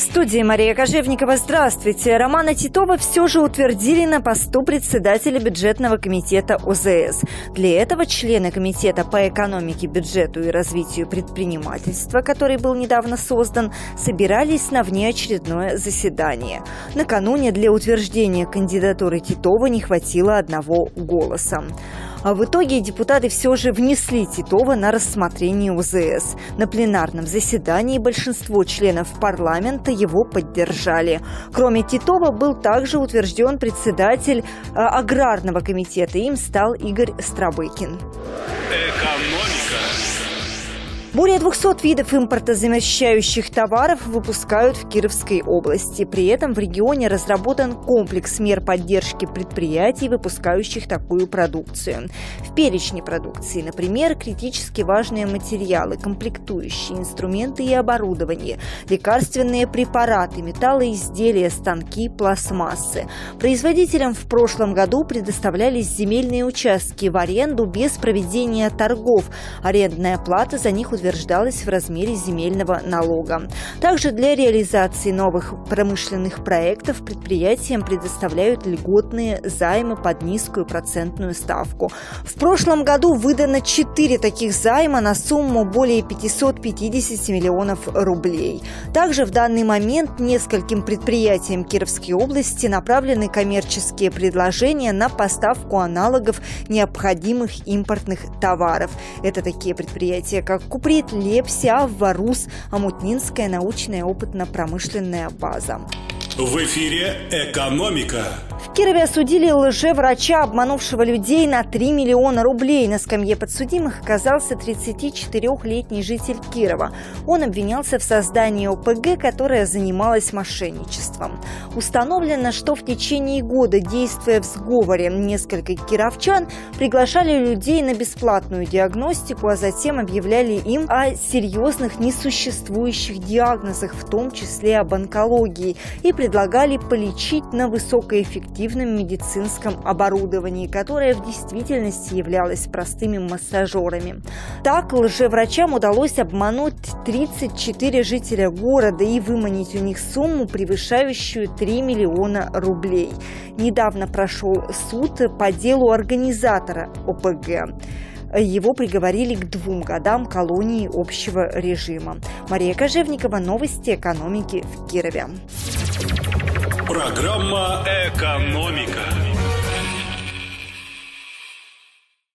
студии Мария Кожевникова. Здравствуйте. Романа Титова все же утвердили на посту председателя бюджетного комитета ОЗС. Для этого члены комитета по экономике, бюджету и развитию предпринимательства, который был недавно создан, собирались на внеочередное заседание. Накануне для утверждения кандидатуры Титова не хватило одного голоса. А в итоге депутаты все же внесли Титова на рассмотрение УЗС. На пленарном заседании большинство членов парламента его поддержали. Кроме Титова был также утвержден председатель э, аграрного комитета. Им стал Игорь Страбыкин. Экономика. Более 200 видов импортозамещающих товаров выпускают в Кировской области. При этом в регионе разработан комплекс мер поддержки предприятий, выпускающих такую продукцию. В перечне продукции, например, критически важные материалы, комплектующие, инструменты и оборудование, лекарственные препараты, металлоизделия, станки, пластмассы. Производителям в прошлом году предоставлялись земельные участки в аренду без проведения торгов. Арендная плата за них утверждалась утверждалась в размере земельного налога. Также для реализации новых промышленных проектов предприятиям предоставляют льготные займы под низкую процентную ставку. В прошлом году выдано 4 таких займа на сумму более 550 миллионов рублей. Также в данный момент нескольким предприятиям Кировской области направлены коммерческие предложения на поставку аналогов необходимых импортных товаров. Это такие предприятия, как Купри Куприт, Лепся, Варус, Амутнинская научная опытно-промышленная база. В эфире «Экономика». Кирове осудили лжеврача, обманувшего людей на 3 миллиона рублей. На скамье подсудимых оказался 34-летний житель Кирова. Он обвинялся в создании ОПГ, которая занималась мошенничеством. Установлено, что в течение года, действуя в сговоре, несколько кировчан приглашали людей на бесплатную диагностику, а затем объявляли им о серьезных несуществующих диагнозах, в том числе об онкологии, и предлагали полечить на высокоэффективном медицинском оборудовании, которое в действительности являлось простыми массажерами. Так лжеврачам удалось обмануть 34 жителя города и выманить у них сумму, превышающую 3 миллиона рублей. Недавно прошел суд по делу организатора ОПГ. Его приговорили к двум годам колонии общего режима. Мария Кожевникова, новости экономики в Кирове. Программа «Экономика».